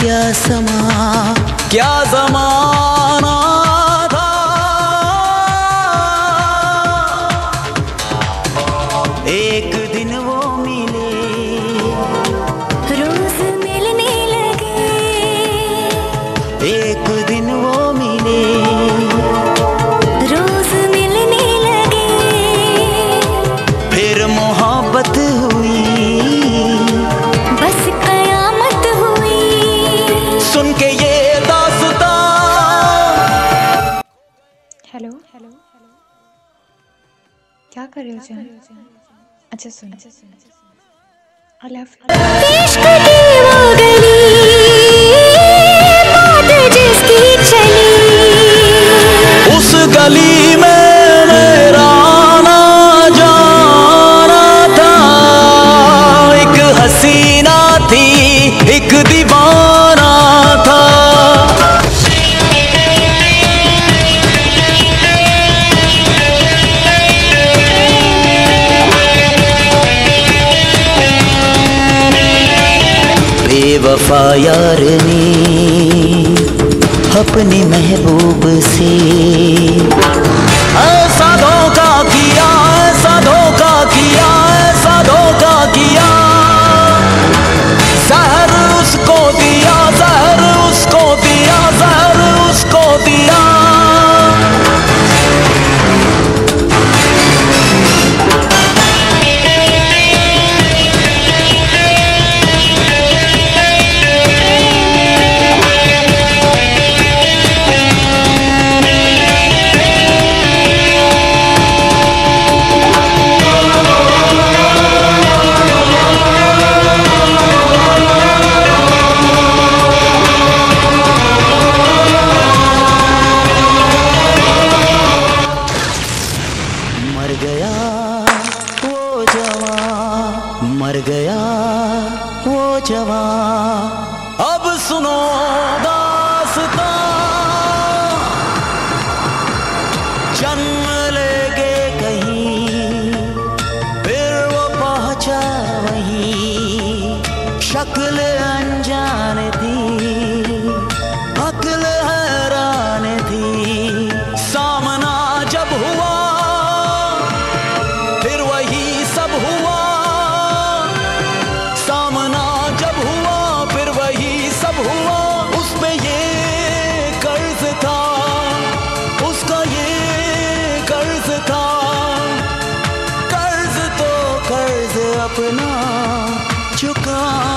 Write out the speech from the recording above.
क्या समा क्या समाना क्या कर रहे हो जान अच्छा सुन। अच्छा सुन। आई लव वफा यार ने अपने महबूब से। मर गया वो जवान। अब सुनो। जब हुआ उस पे ये कर्ज था। उसका ये कर्ज था। कर्ज तो कर्ज अपना चुका